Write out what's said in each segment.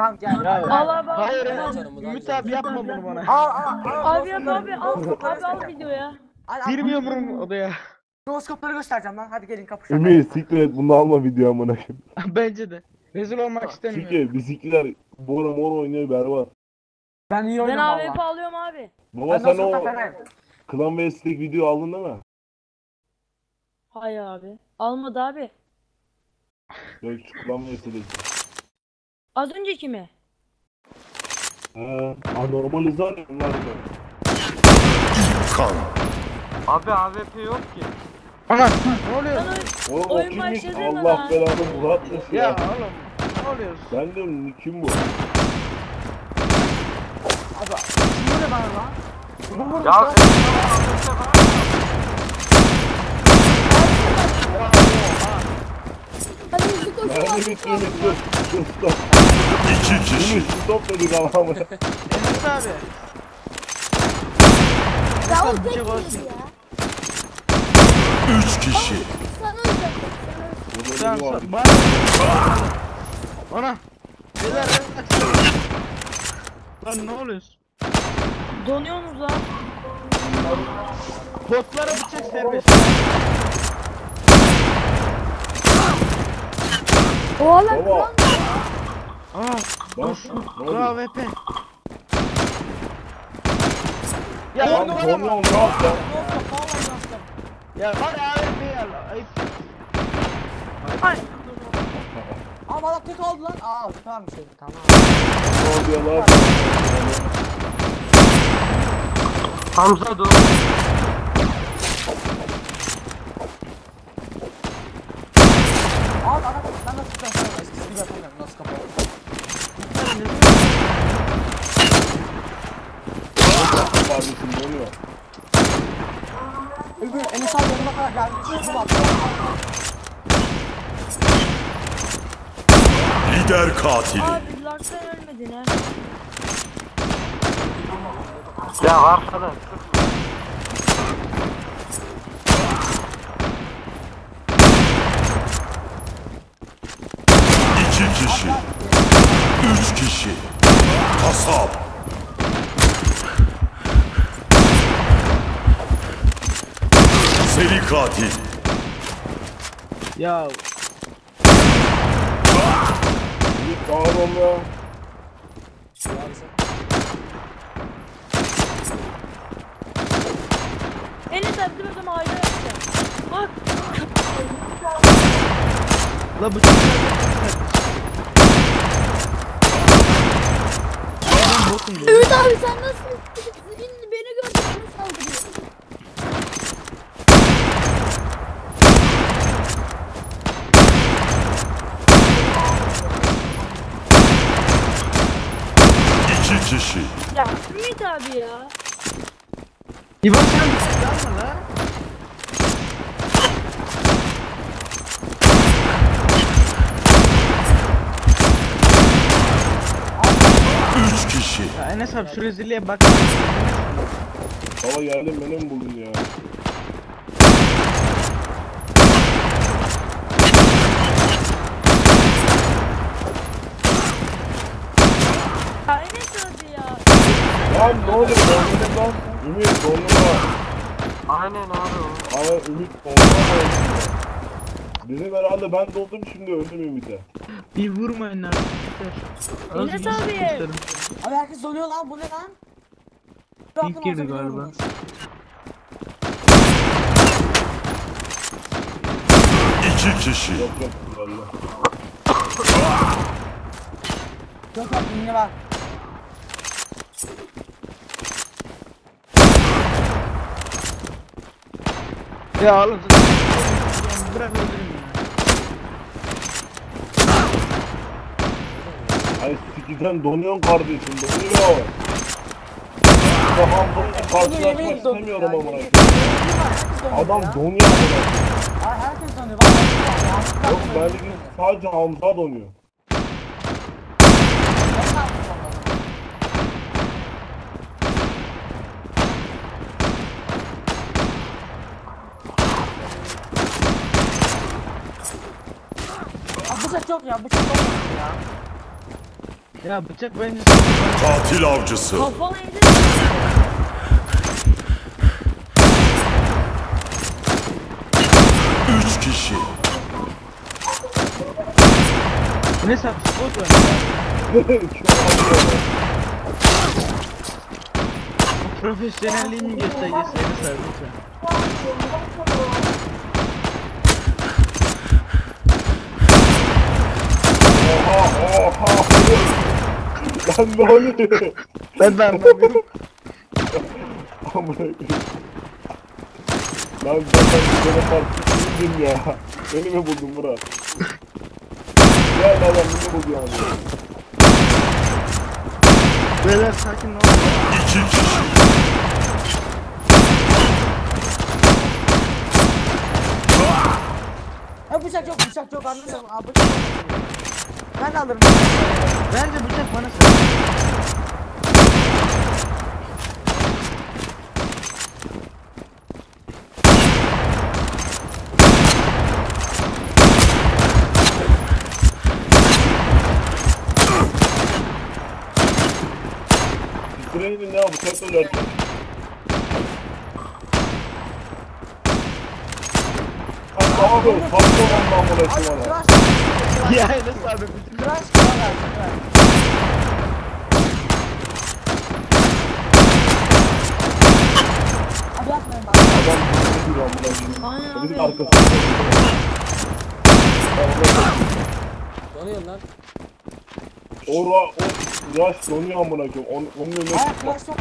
Tamam gel. Ya, Al Al abi al. Hayır Al. Ümit abi yapma bunu bana. al al. Abi yap abi al. Abi al videoya. Al, al. Girmiyorum odaya. Noskopları göstereceğim lan. Hadi gelin kapışalım. Ümit siktir et bunu alma video amına koyayım. Bence de. Rezil olmak istemiyorum. Çünkü bizimkiler Bora mor oynuyor berbat. Ben iyi Ben oynuyorum AWP valla. alıyorum abi. Baba Ben sen o. Klan vs'lik video aldın değil mi? Hayır abi. Almadı abi. Yok şu Klan vs'lik. Az önceki mi? He. Anormal izler bunlar da. Abi AWP yok ki. Ana ne oluyor? O- o Oyun kimmiş? başladı mı Allah lan? belanı Murat'mış Ya ya. oğlum ne oluyor? Ben diyorum kim bu? Abi. Ne bana lan? Bu vurmuş Ya lan. Hadi hızlı koşun Ben de Ümit Ümit dur. İki kişi. Stop dedik adamı. Enes abi. Tamam, tek şey ya. Üç kişi. Sana öldürdüm. Var. sa- bana. Ana. Beyler relax. Lan ne oluyorsun? Donuyorsunuz lan. Botlara bıçak serbest. Oha lan Baba. kral. Aa. Lan oluyor? AWP. Ya Lan onu Tony bana on ne yaptı? Ya var AWP ya. Ayıp. Aa valla kötü oldu lan. Aa tamam şey. Tamam. Ne oluyorlar? Hamza dur. Al adam ben nasıl yapamıyorum. Nasıl kapıyorum? Kardeşim ne oluyor? Öbür Enes abi yanıma kadar geldi. Çıktı bak. Lider katili. Abi Larsen ölmedin ha. Ya arkadaş. İki kişi. Üç kişi. Kasap. Seri katil. Ya Ümit bağırıyorum ya. Enes abi bakalım aile yapacağım. Bak. la bıçak Ümit abi sen nasıl in beni gördün bana saldırıyor. İki kişi. Ya Ümit abi ya. İvan sen bıçak alma la. Üç kişi. Ya Enes abi şu rezilliğe bak. Baba geldim beni mi buldun? Ya Enes abi ya. Lan ne oluyor? Dondurma lan. Ümit dondurma. Aynen abi o. Ama Ümit dondurma. Bizim herhalde ben doldum şimdi öldüm Ümit'e. Bir vurmayın arkadaşlar. Enes Özgür abi. Abi herkes donuyor lan. Bu ne lan? Bir İlk girdi galiba. İki kişi. Yok yok. Yok yok yine var. Ya oğlum zaten. Bırak öldürün ya. Ay sikiden donuyorsun kardeşim donuyor. Bununla karşılaşmak istemiyorum amına koyayım. Adam donuyor. Aa herkes donuyor. Valla Yok bendeki sadece Hamza donuyor. Bıçak yok ya. Bıçak yok ya. Ya bıçak bence Katil avcısı. Kafana yedi. Üç kişi. ne sapsın bot var. Profesyonelliğin göstergesi Enes abi lütfen. Oha oha. Lan ne oluyor? Ben de anlamıyorum. Amına koyayım. Lan zaten benim partisiydin ya. Beni mi buldun Murat? Gel lan beni buldu yani. Beyler sakin ol. İki kişi. Ya bıçak yok bıçak yok anladın mı? Abi bıçak yok. Ben alırım. Bence bıçak bana sar. Bitireydin ya bıçak da dört. Abi patlı ondan koyayım bana. Ya Enes abi kırar tıraş. Abi yapmayın bak. Adam bir Bir abi. arkasında. Donuyor lan. O ra o rush donuyor amına koyayım. Onun, önüne Hayır tıraş yok.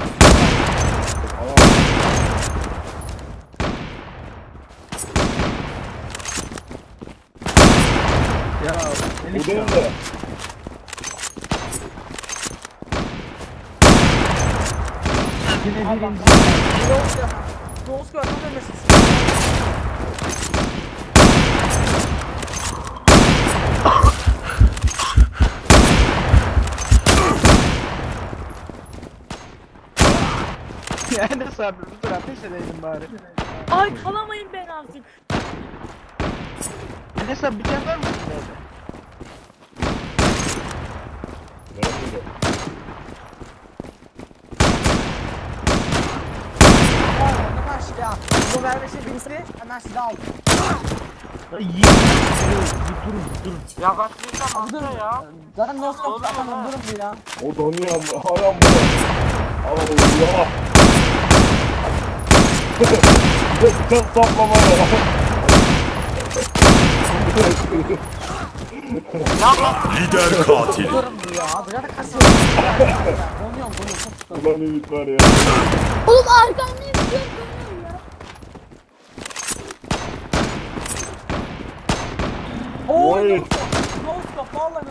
Ya Bu değil de. Yine birinci. Doğuz ya. Doğuz gördün mü siz? Ya Enes abi lütfen ateş edeydin bari. Ay kalamayın ben artık. Enes abi bıçak var mı sizde orada? Merak ediyorum. Ne kadar şey ya. Bu vermesi birisi hemen size aldı. Ay yiyin. Bir durun bir durun. Yavaşlayacağım Abi dur amca ya. Zaten nasıl Oğlum zaten ya. durun bir ya. O donuyor amına. Hay amına. Allah Allah. Bir de bıçak saplama ya. Lider katil. Ulan ümit var ya. Oğlum. Yok dönüyorum ya. Oy. Vallahi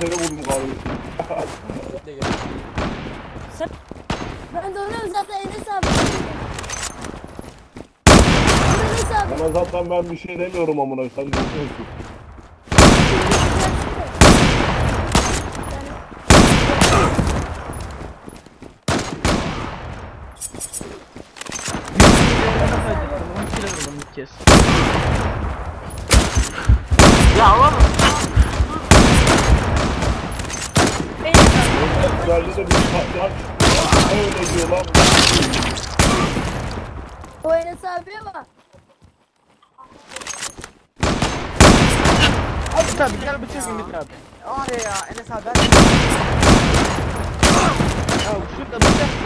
nasıl? Adam diyor donuyor. Ben vurdum. Ben donuyorum zaten Enes abi. Enes abi. Zaten ben bir şey demiyorum amına. Sen donuyorsun. On kilo vurdum ilk kez. Ya oğlum. Benim abi. De bir patlar. Öyle diyor lan. O Enes abiye bak. Ümit abi gel bıçak Ümit abi. Var ya Enes abi ben Ya şurada bıçak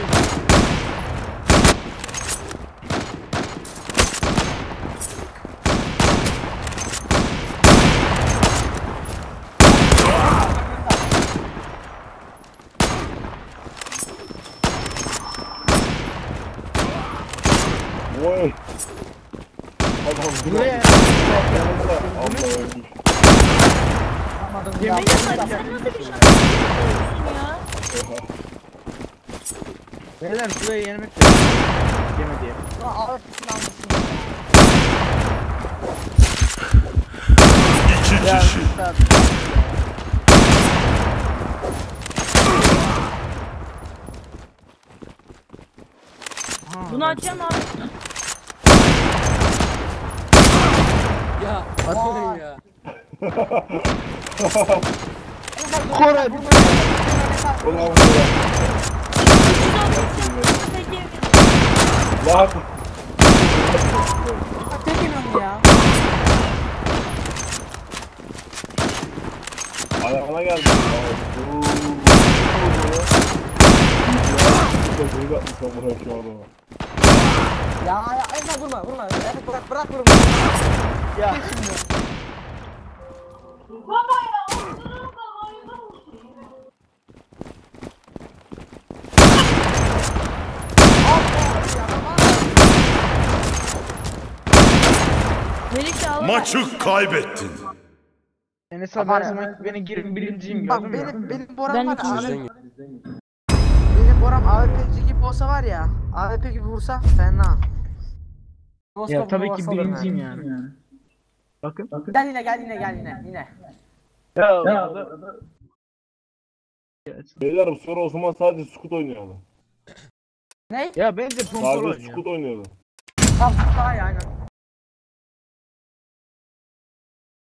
Yemin ederim sen nasıl bir şaka ya? Beyler şuraya yemek lazım. Yeme diye. İki kişi. Bunu açacağım abi. Ya atmayın ya. Koray bir Ulan Peki. Lan Tek yemiyorum ya. ayağına geldi. Duygu atmış amına şu adamı. Ya ya Efe vurma vurma. Efe bırak bırak vurma. Ya. Melih de al. Maçı kaybettin. Enes abi her zaman beni girin birinciyim Bak gördün mü? benim benim Boran Ben var ya, ikinciyim. Benim Boran AWP'ci gibi olsa var ya. AWP gibi vursa fena. Ya tabii ki birinciyim yani. Bakın. Gel yine gel yine gel yine yine. Ya, ya. Beyler bu sıra Osman sadece scoot oynuyordu. Ne? Ya bence pompalı Sadece scoot oynuyordu. Tamam daha iyi aynen.